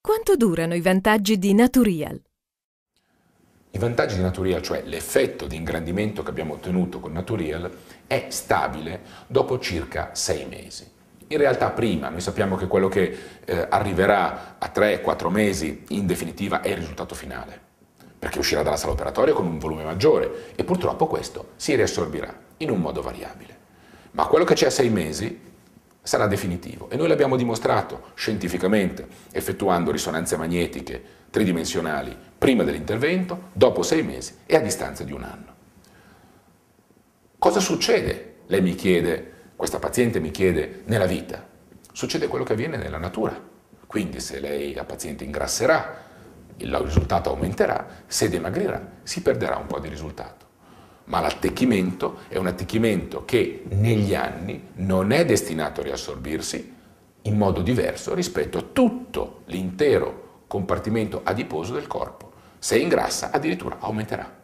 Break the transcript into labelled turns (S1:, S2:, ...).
S1: Quanto durano i vantaggi di Naturial?
S2: I vantaggi di Naturial, cioè l'effetto di ingrandimento che abbiamo ottenuto con Naturial, è stabile dopo circa sei mesi. In realtà prima, noi sappiamo che quello che eh, arriverà a 3-4 mesi in definitiva è il risultato finale, perché uscirà dalla sala operatoria con un volume maggiore e purtroppo questo si riassorbirà in un modo variabile. Ma quello che c'è a 6 mesi sarà definitivo e noi l'abbiamo dimostrato scientificamente effettuando risonanze magnetiche tridimensionali prima dell'intervento, dopo 6 mesi e a distanza di un anno. Cosa succede? Lei mi chiede questa paziente mi chiede nella vita, succede quello che avviene nella natura. Quindi se lei, la paziente, ingrasserà, il risultato aumenterà, se dimagrirà, si perderà un po' di risultato. Ma l'attecchimento è un attecchimento che negli anni non è destinato a riassorbirsi in modo diverso rispetto a tutto l'intero compartimento adiposo del corpo. Se ingrassa addirittura aumenterà.